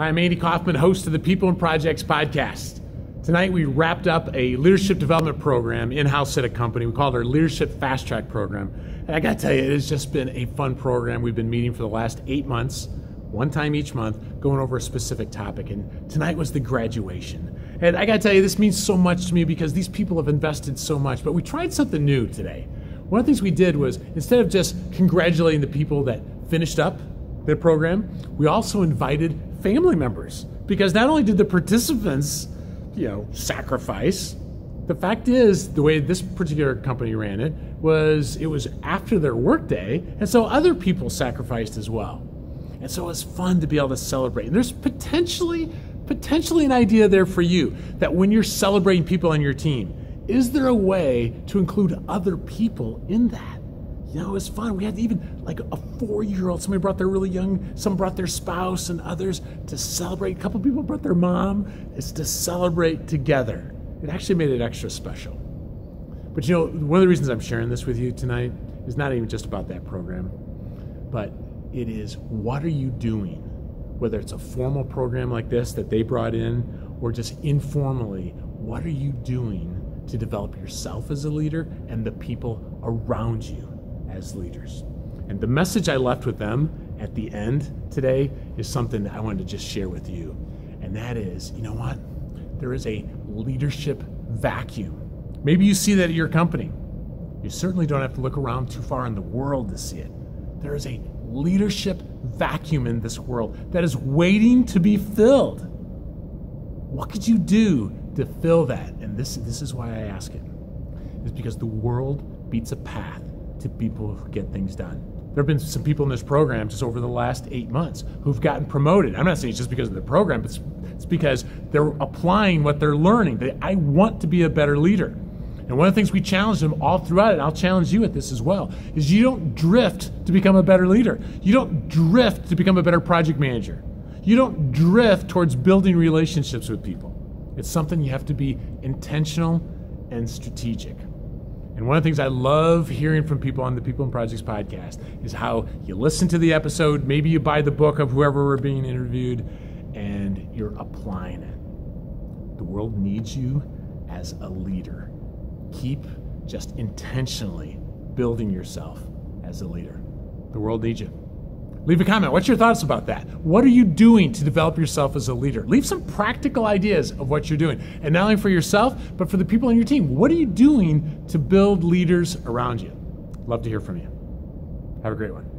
I'm Andy Kaufman, host of the People and Projects podcast. Tonight we wrapped up a leadership development program in house at a company. We called our Leadership Fast Track program. And I got to tell you, it has just been a fun program. We've been meeting for the last eight months, one time each month, going over a specific topic. And tonight was the graduation. And I got to tell you, this means so much to me because these people have invested so much. But we tried something new today. One of the things we did was instead of just congratulating the people that finished up their program, we also invited family members because not only did the participants, you know, sacrifice, the fact is the way this particular company ran it was it was after their workday, and so other people sacrificed as well. And so it was fun to be able to celebrate. And there's potentially potentially an idea there for you that when you're celebrating people on your team, is there a way to include other people in that? You know, it was fun. We had even like a four year old, somebody brought their really young, some brought their spouse and others to celebrate. A couple people brought their mom. It's to celebrate together. It actually made it extra special. But you know, one of the reasons I'm sharing this with you tonight is not even just about that program, but it is what are you doing? Whether it's a formal program like this that they brought in or just informally, what are you doing to develop yourself as a leader and the people around you as leaders. And the message I left with them at the end today is something that I wanted to just share with you. And that is, you know what? There is a leadership vacuum. Maybe you see that at your company. You certainly don't have to look around too far in the world to see it. There is a leadership vacuum in this world that is waiting to be filled. What could you do to fill that? And this, this is why I ask it. Is because the world beats a path to people who get things done. There have been some people in this program just over the last eight months who've gotten promoted. I'm not saying it's just because of the program, but it's, it's because they're applying what they're learning. They, I want to be a better leader. And one of the things we challenge them all throughout it, and I'll challenge you at this as well, is you don't drift to become a better leader. You don't drift to become a better project manager. You don't drift towards building relationships with people. It's something you have to be intentional and strategic. And one of the things I love hearing from people on the People and Projects podcast is how you listen to the episode, maybe you buy the book of whoever we're being interviewed, and you're applying it. The world needs you as a leader. Keep just intentionally building yourself as a leader. The world needs you. Leave a comment. What's your thoughts about that? What are you doing to develop yourself as a leader? Leave some practical ideas of what you're doing. And not only for yourself, but for the people on your team. What are you doing to build leaders around you? Love to hear from you. Have a great one.